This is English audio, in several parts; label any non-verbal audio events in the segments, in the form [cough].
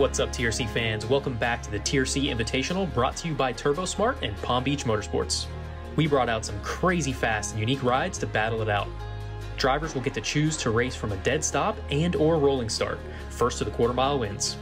What's up, TRC fans? Welcome back to the TRC Invitational brought to you by TurboSmart and Palm Beach Motorsports. We brought out some crazy fast and unique rides to battle it out. Drivers will get to choose to race from a dead stop and or rolling start. First to the quarter mile wins.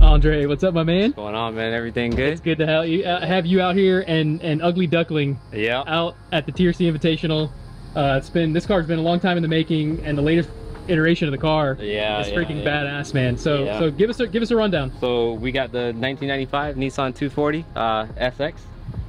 Andre, what's up, my man? What's going on, man? Everything good? It's good to have you, uh, have you out here and, and Ugly Duckling Yeah. out at the TRC Invitational. Uh, it's been this car's been a long time in the making, and the latest iteration of the car Yeah, is yeah, freaking yeah. badass, man. So Yeah. so give us a give us a rundown. So we got the 1995 Nissan 240 uh, SX.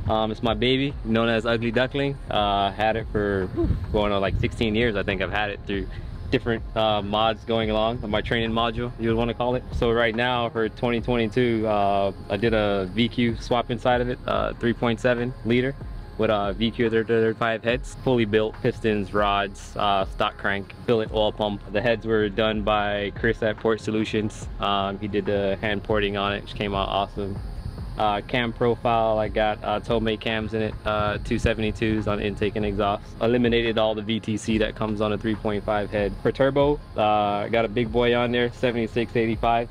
Um, it's my baby, known as Ugly Duckling. Uh, had it for going on like 16 years. I think I've had it through different uh, mods going along. My training module, you would want to call it. So right now for 2022, uh, I did a VQ swap inside of it, uh, 3.7 liter with a VQ 35 heads, fully built pistons, rods, uh, stock crank, billet oil pump. The heads were done by Chris at Port Solutions. Um, he did the hand porting on it, which came out awesome. Uh, cam profile, I got uh, Tomei cams in it, uh, 272s on intake and exhaust. Eliminated all the VTC that comes on a 3.5 head. For turbo, uh, got a big boy on there, 7685.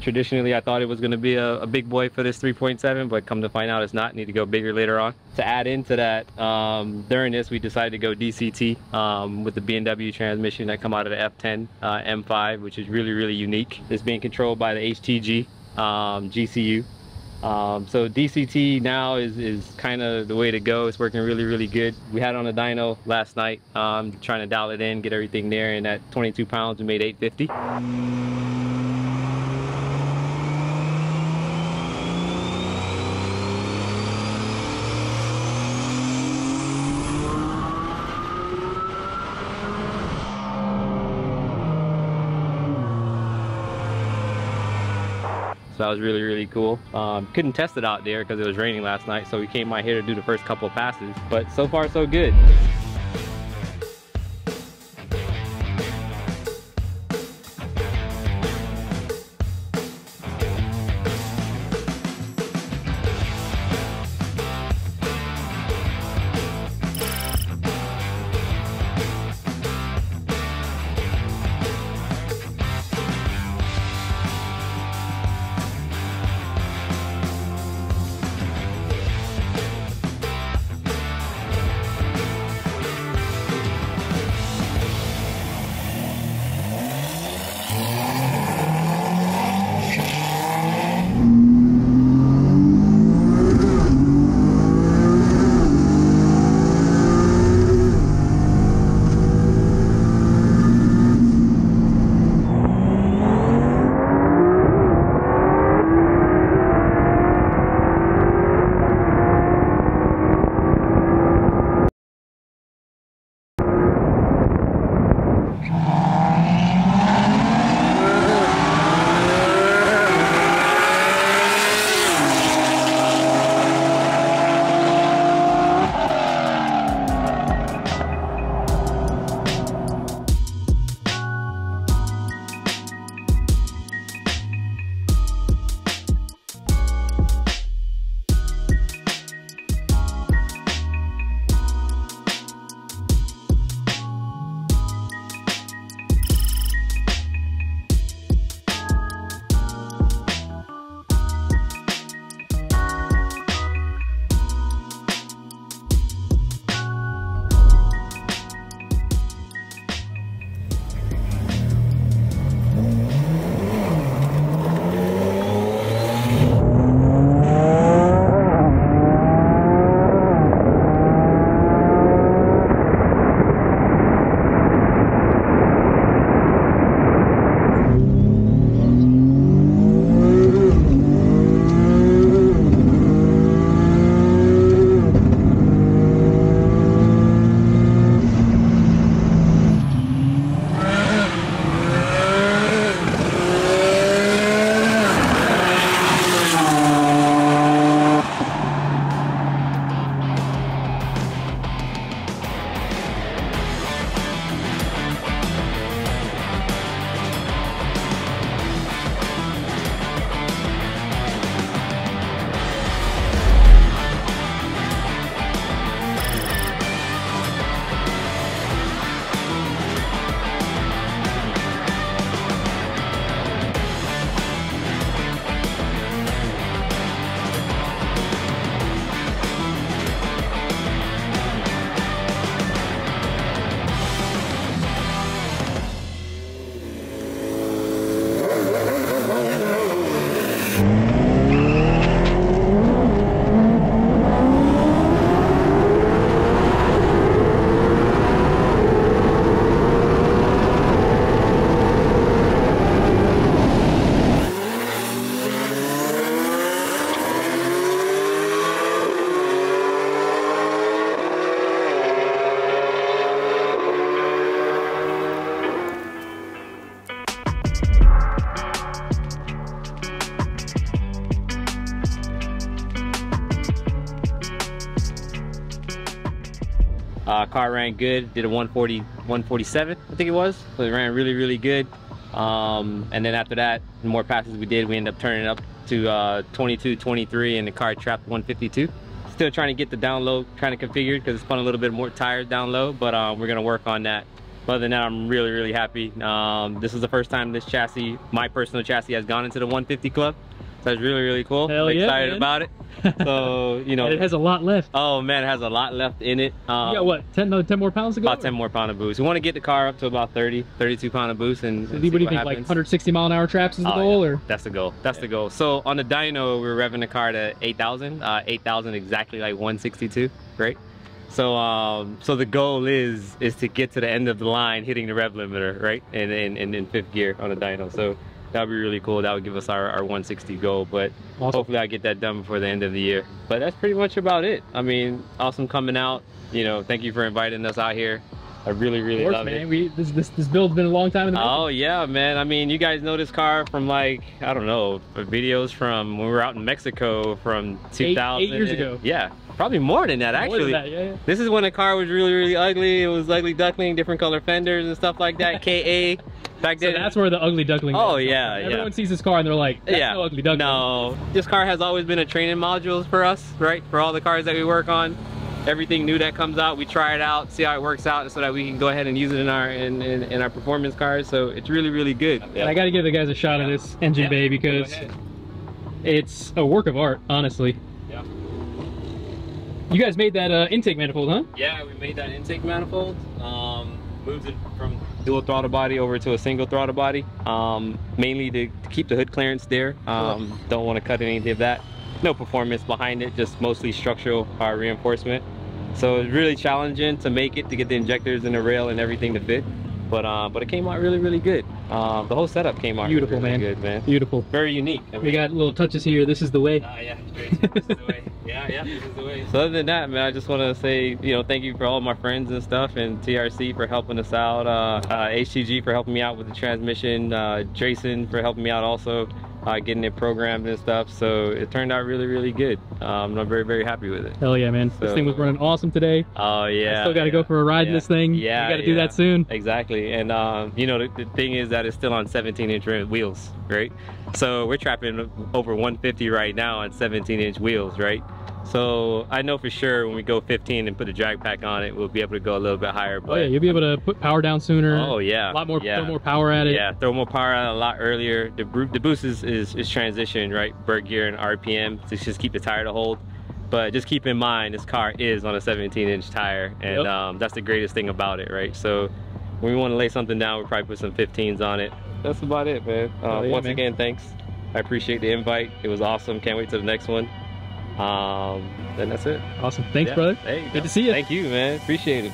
Traditionally I thought it was going to be a, a big boy for this 3.7 but come to find out it's not need to go bigger later on to add into that um, during this we decided to go DCT um, with the BMW transmission that come out of the F10 uh, M5 which is really really unique it's being controlled by the HTG um, GCU um, so DCT now is, is kind of the way to go. It's working really, really good. We had on the dyno last night, um, trying to dial it in, get everything there, and at 22 pounds, we made 850. That was really, really cool. Um, couldn't test it out there because it was raining last night, so we came out here to do the first couple of passes. But so far, so good. Uh, car ran good, did a 140, 147, I think it was. So it ran really, really good. Um, and then after that, the more passes we did, we ended up turning it up to uh, 22, 23, and the car trapped 152. Still trying to get the down low kind of configured because it's spun a little bit more tires down low, but um, we're gonna work on that. But other than that, I'm really, really happy. Um, this is the first time this chassis, my personal chassis, has gone into the 150 club. So it's really, really cool. Hell yeah, excited man. about it. [laughs] So, you know, And it has a lot left. oh man, it has a lot left in it. Um, you got what? 10, another 10 more pounds to go? About 10 more pound of boost. We want to get the car up to about 30, 32 pound of boost and, So and what do you think? Like 160 mile an hour traps is the Oh, goal, yeah. or That's the goal. That's the goal. So on the dyno, we we're revving the car to 8,000. Uh, 8,000 exactly like 162, right? So um, so the goal is is to get to the end of the line hitting the rev limiter, right? And in, in, in fifth gear on the dyno. So that would be really cool. That would give us our, our 160 goal. But Awesome. hopefully I get that done before the end of the year. But that's pretty much about it. I mean, awesome coming out. You know, thank you for inviting us out here. I really, really course, love man. it. We this this this build's been a long time in the making. Oh yeah, man. I mean, you guys know this car from like I don't know videos from when we were out in Mexico from 2000. eight years ago. Yeah, probably more than that More than actually. that, yeah, yeah. This is when the car was really really ugly. It was ugly duckling, different color fenders and stuff like that. KA [laughs] back So that's where the ugly duckling. Oh, is. yeah, Everyone yeah. sees this car and they're like, "That's yeah, no ugly duckling." No, this car has always been a training module for us, right? For all the cars that we work on. Everything new that comes out, we try it out, see how it works out, so that we can go ahead and use it in our in, in, in our performance cars. So it's really really good. And I got to give the guys a shot of this engine Yeah, bay because it's a work of art, honestly. Yeah. You guys made that uh, intake manifold, huh? Yeah, we made that intake manifold. Um, moved it from dual throttle body over to a single throttle body, um, mainly to, to keep the hood clearance there. Um, don't want to cut any of that. No performance behind it, just mostly structural uh, reinforcement. So it's really challenging to make it to get the injectors and the rail and everything to fit. But uh, but it came out really really good. Um, the whole setup came out Beautiful, really, man. good, man. Beautiful. Very unique. I We got little touches here. This is the way. Ah, yeah. This is the way. Yeah, yeah, this is the way. So other than that, man, I just want to say, you know, thank you for all my friends and stuff, and TRC for helping us out, uh, uh, HTG for helping me out with the transmission, uh, Jason for helping me out also, uh, getting it programmed and stuff. So it turned out really, really good. Um, I'm very, very happy with it. Hell yeah, man. this thing was running awesome today. Oh yeah. I still got to yeah, go for a ride in this thing. Yeah, We got to do that soon. Exactly, and um, you know the, the thing is that it's still on 17 inch wheels, right? So we're trapping over 150 right now on 17 inch wheels, right? So I know for sure when we go 15 and put a drag pack on it, we'll be able to go a little bit higher. But Oh yeah, you'll be able to put power down sooner. Oh, yeah, A lot more, yeah. throw more power at it. yeah, throw more power out a lot earlier. The, the boost is, is, is transition, right? Bird gear and RPM to just keep the tire to hold. But just keep in mind, this car is on a 17 inch tire, and Yep. um, that's the greatest thing about it, right? So when we want to lay something down, we'll probably put some 15s on it. That's about it, man. Uh, Oh, yeah, once man. again, thanks. I appreciate the invite. It was awesome. Can't wait to the next one. Um, then that's it. Awesome. Thanks, Yeah. brother. Hey, Good to see you. Thank you, man. Appreciate it.